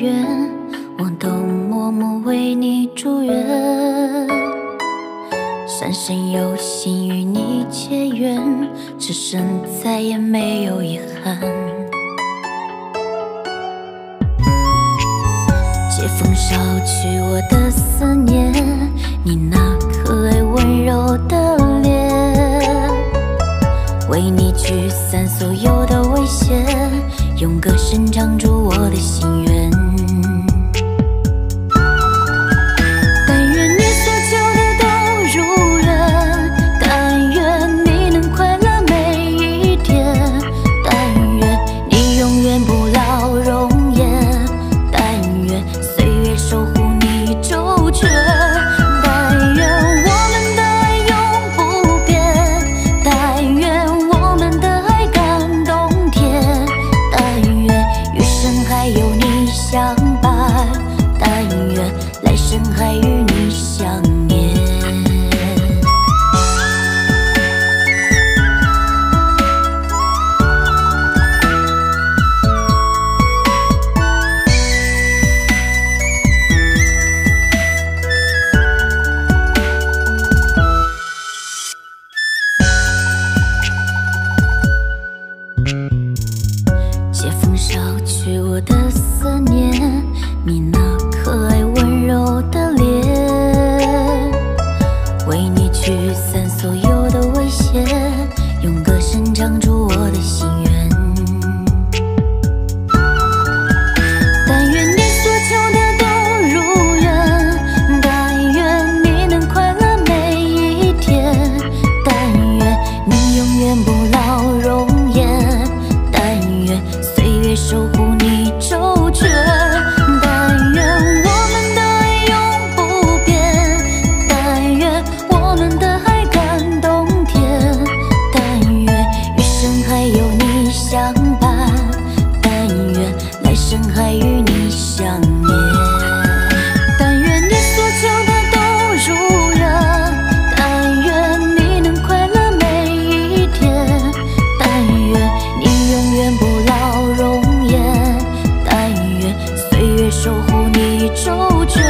愿，我都默默为你祝愿，深深有幸与你结缘，此生再也没有遗憾。借风捎去我的思念，你那可爱温柔的脸，为你驱散所有的危险，用歌声唱出我的心愿。深海与你相连，借风捎去我的思念，你呢？散所有的危险用歌声唱出我的心愿。但愿你所求的都如愿但愿你能快乐每一天。但愿你永远不老容颜但愿岁月守护相伴但愿来生还与你相恋但愿你所求的都如愿但愿你能快乐每一天但愿你永远不老容颜但愿岁月守护你周全